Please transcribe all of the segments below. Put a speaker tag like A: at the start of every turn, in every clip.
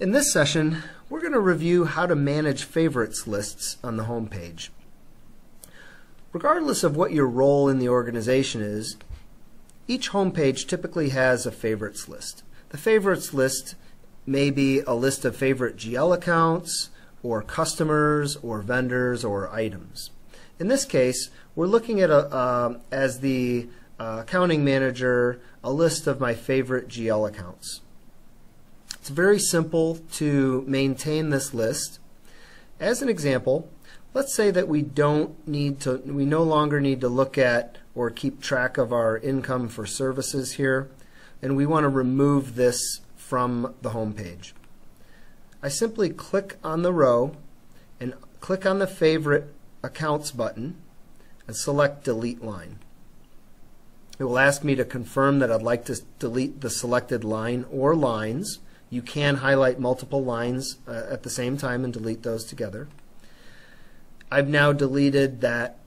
A: In this session, we're going to review how to manage favorites lists on the home page. Regardless of what your role in the organization is, each home page typically has a favorites list. The favorites list may be a list of favorite GL accounts, or customers, or vendors, or items. In this case, we're looking at, a, uh, as the uh, accounting manager, a list of my favorite GL accounts. It's very simple to maintain this list. As an example, let's say that we don't need to, we no longer need to look at or keep track of our income for services here, and we want to remove this from the home page. I simply click on the row and click on the favorite accounts button and select delete line. It will ask me to confirm that I'd like to delete the selected line or lines. You can highlight multiple lines uh, at the same time and delete those together. I've now deleted that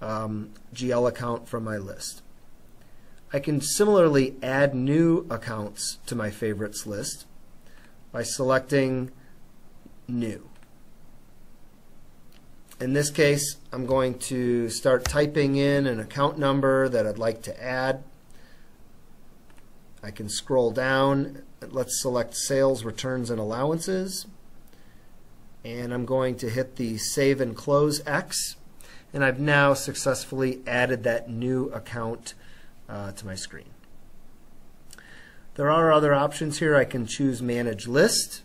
A: um, GL account from my list. I can similarly add new accounts to my favorites list by selecting new. In this case, I'm going to start typing in an account number that I'd like to add. I can scroll down. Let's select sales, returns, and allowances. And I'm going to hit the Save and Close X. And I've now successfully added that new account uh, to my screen. There are other options here. I can choose Manage List